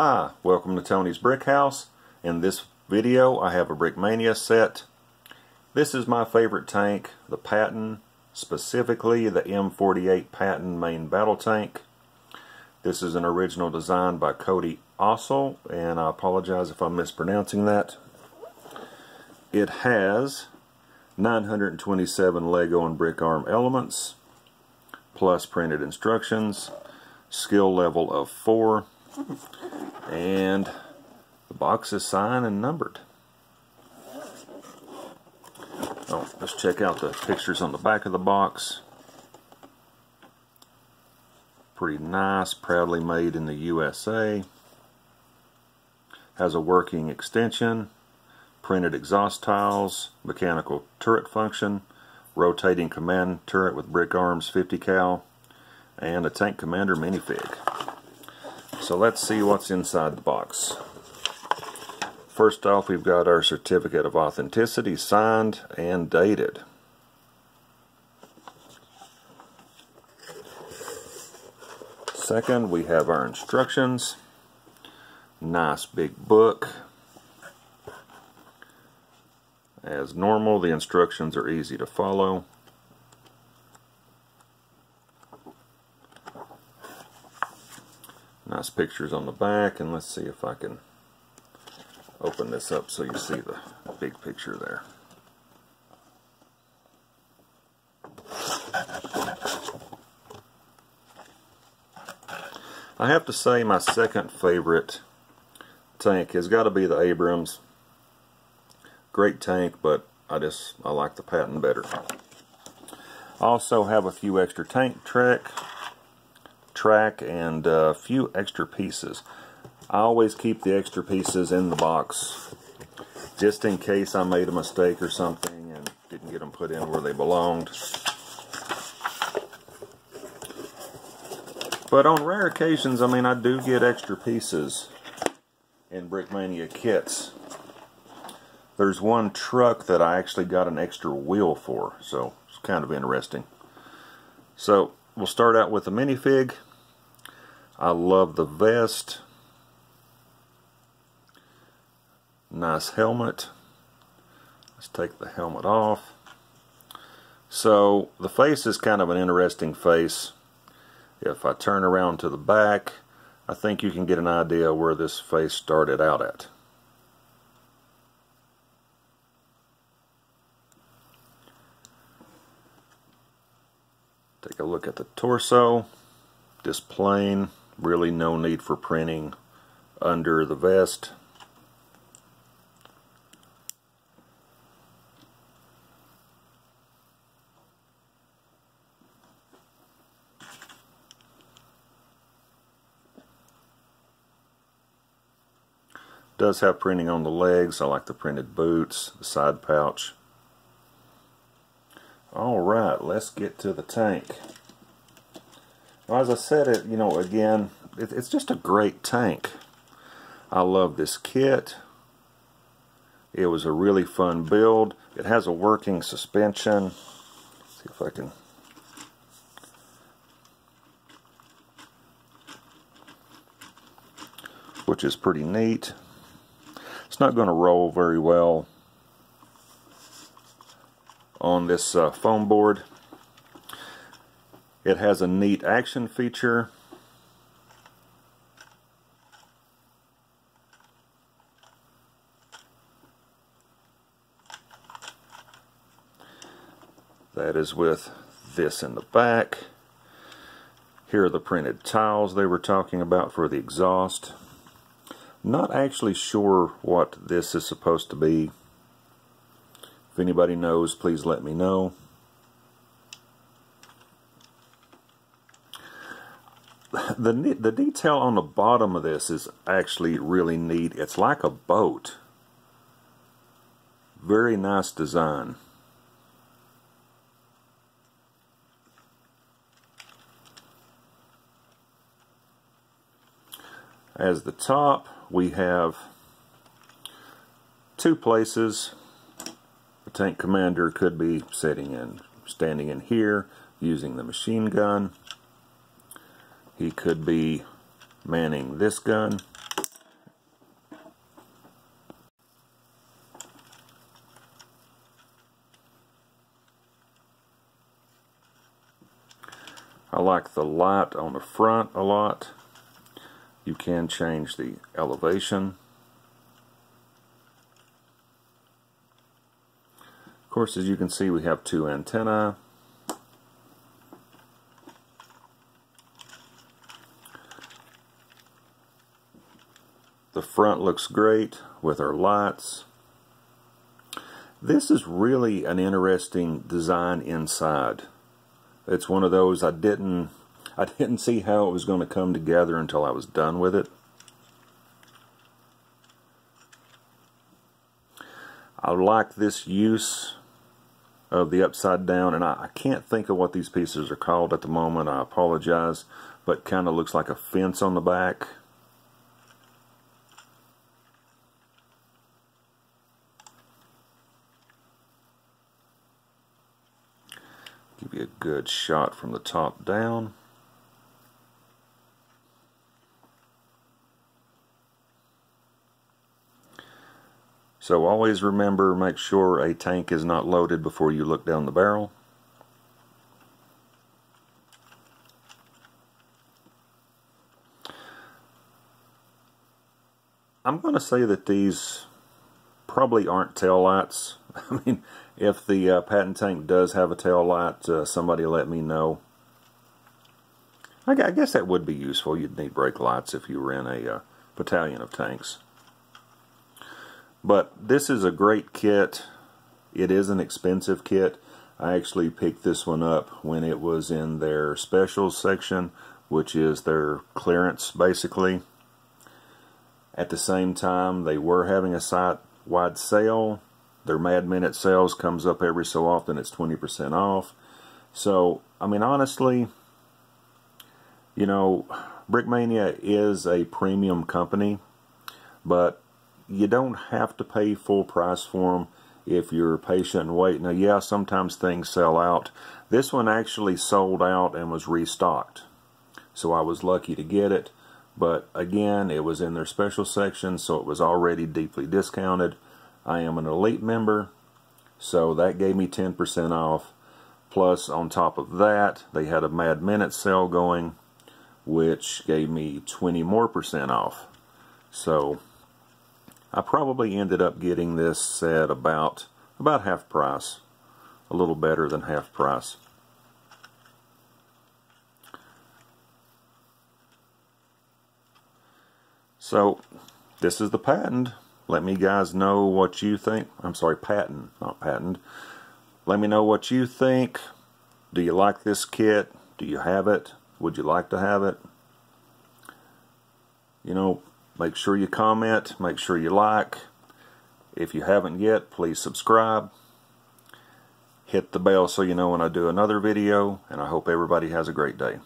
Hi, welcome to Tony's Brick House. In this video I have a Brickmania set. This is my favorite tank, the Patton, specifically the M48 Patton main battle tank. This is an original design by Cody Osell, and I apologize if I'm mispronouncing that. It has 927 Lego and brick arm elements, plus printed instructions, skill level of 4, and the box is signed and numbered. Oh, let's check out the pictures on the back of the box. Pretty nice, proudly made in the USA. Has a working extension, printed exhaust tiles, mechanical turret function, rotating command turret with BrickArms 50 cal, and a Tank Commander minifig. So let's see what's inside the box. First off, we've got our certificate of authenticity signed and dated. Second, we have our instructions. Nice big book. As normal, the instructions are easy to follow. Nice pictures on the back, and let's see if I can open this up so you see the big picture there. I have to say my second favorite tank has got to be the Abrams. Great tank, but I just I like the Patton better. I also have a few extra tank track, track, and a few extra pieces. I always keep the extra pieces in the box just in case I made a mistake or something and didn't get them put in where they belonged. But on rare occasions, I mean, I do get extra pieces in Brickmania kits. There's one truck that I actually got an extra wheel for, so it's kind of interesting. So, we'll start out with a minifig. I love the vest. Nice helmet. Let's take the helmet off. So, the face is kind of an interesting face. If I turn around to the back, I think you can get an idea where this face started out at. Take a look at the torso. Just plain, really no need for printing under the vest. does have printing on the legs. I like the printed boots, the side pouch. Alright, let's get to the tank. Well, as I said it, you know, again, it, it's just a great tank. I love this kit. It was a really fun build. It has a working suspension. Let's see if I can which is pretty neat. It's not going to roll very well on this uh, foam board. It has a neat action feature. That is with this in the back. Here are the printed tiles they were talking about for the exhaust. Not actually sure what this is supposed to be. If anybody knows, please let me know. The, the detail on the bottom of this is actually really neat. It's like a boat. Very nice design. As the top, we have two places. The tank commander could be sitting in, standing in here, using the machine gun. He could be manning this gun. I like the light on the front a lot. You can change the elevation. Of course, as you can see, we have two antennae. The front looks great with our lights. This is really an interesting design inside. It's one of those I didn't I didn't see how it was going to come together until I was done with it. I like this use of the upside down and I, I, can't think of what these pieces are called at the moment I apologize but kind of looks like a fence on the back give you a good shot from the top down So always remember, make sure a tank is not loaded before you look down the barrel. I'm going to say that these probably aren't tail lights. I mean, if the uh, Patton tank does have a tail light, uh, somebody let me know. I guess that would be useful. You'd need brake lights if you were in a uh, battalion of tanks. But this is a great kit. It is an expensive kit. I actually picked this one up when it was in their specials section, which is their clearance basically. At the same time, they were having a site-wide sale. Their Mad Minute sales comes up every so often. It's 20% off. So, I mean, honestly, you know, Brickmania is a premium company, but you don't have to pay full price for them if you're patient and wait. Now, yeah, sometimes things sell out. This one actually sold out and was restocked. So I was lucky to get it. But again, it was in their special section, so it was already deeply discounted. I am an elite member, so that gave me 10% off. Plus, on top of that, they had a Mad Minute sale going, which gave me 20 more percent off. So, I probably ended up getting this at about about half price a little better than half price so this is the patent let me guys know what you think I'm sorry patent not patent let me know what you think do you like this kit do you have it would you like to have it you know Make sure you comment, make sure you like. If you haven't yet, please subscribe. Hit the bell so you know when I do another video, and I hope everybody has a great day.